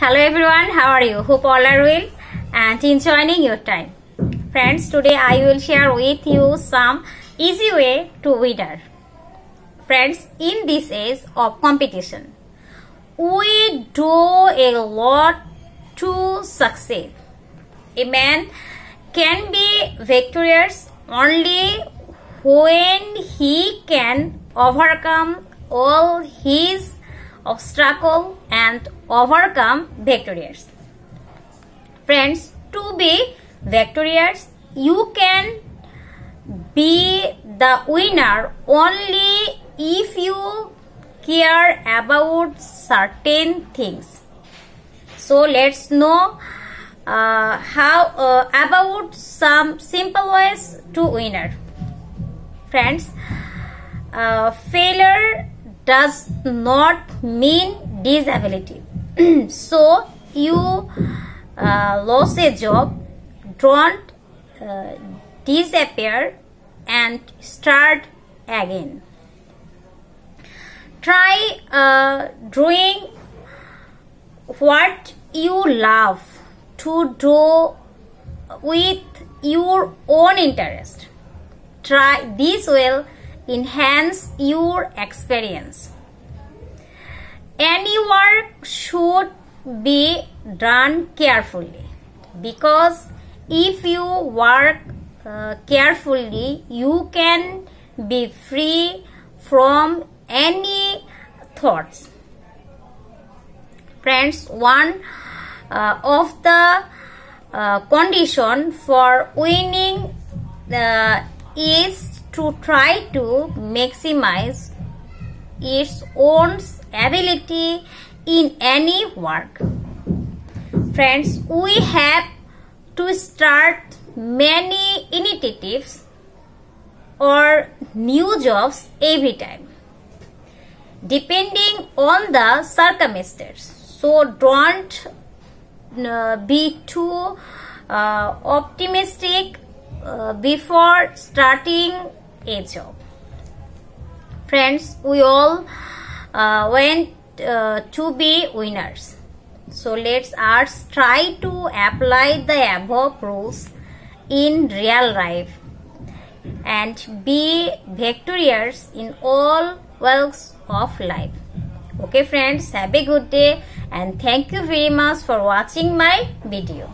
Hello everyone, how are you? Hope all are well and enjoying your time. Friends, today I will share with you some easy way to winner. Friends, in this age of competition, we do a lot to succeed. A man can be victorious only when he can overcome all his obstacle and overcome victorious. Friends, to be victorious, you can be the winner only if you care about certain things. So let's know uh, how uh, about some simple ways to winner. Friends, uh, failure does not mean disability. so you uh, lost a job, don't uh, disappear and start again. Try uh, doing what you love to do with your own interest. Try this will enhance your experience. Any work should be done carefully because if you work uh, carefully, you can be free from any thoughts. Friends, one uh, of the uh, condition for winning uh, is to try to maximize its own ability in any work. Friends, we have to start many initiatives or new jobs every time depending on the circumstances. So don't uh, be too uh, optimistic uh, before starting job. Friends, we all uh, went uh, to be winners. So let's us try to apply the above rules in real life and be victorious in all walks of life. Okay friends, have a good day and thank you very much for watching my video.